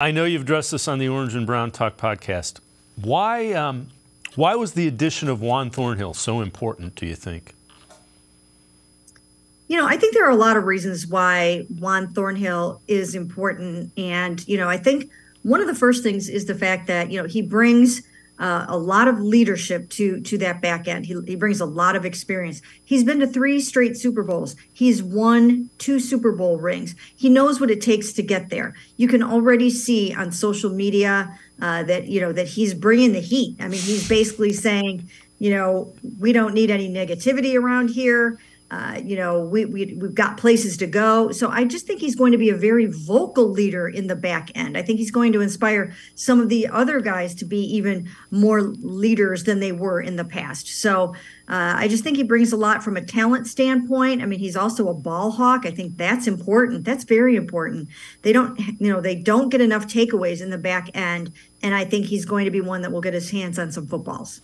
I know you've addressed this on the Orange and Brown Talk podcast. Why, um, why was the addition of Juan Thornhill so important, do you think? You know, I think there are a lot of reasons why Juan Thornhill is important. And, you know, I think one of the first things is the fact that, you know, he brings uh, a lot of leadership to to that back end. He, he brings a lot of experience. He's been to three straight Super Bowls. He's won two Super Bowl rings. He knows what it takes to get there. You can already see on social media uh, that you know that he's bringing the heat. I mean, he's basically saying, you know, we don't need any negativity around here. Uh, you know, we, we, we've got places to go. So I just think he's going to be a very vocal leader in the back end. I think he's going to inspire some of the other guys to be even more leaders than they were in the past. So uh, I just think he brings a lot from a talent standpoint. I mean, he's also a ball hawk. I think that's important. That's very important. They don't, you know, they don't get enough takeaways in the back end. And I think he's going to be one that will get his hands on some footballs.